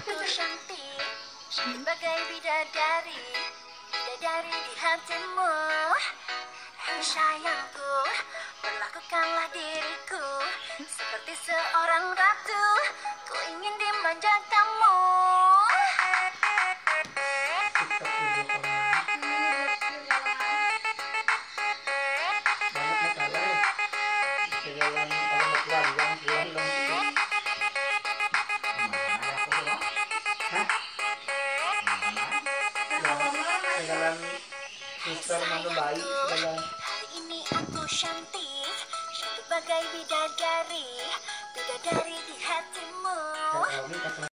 aku cantik Cantik bagai bidadari Bidadari di hatimu. Hei sayangku Perlakukanlah diriku Seperti seorang ratu. Ku ingin dimanja Jalan suster mantu bayi Hari ini aku cantik. Cantik bagai bidadari Bidadari di hatimu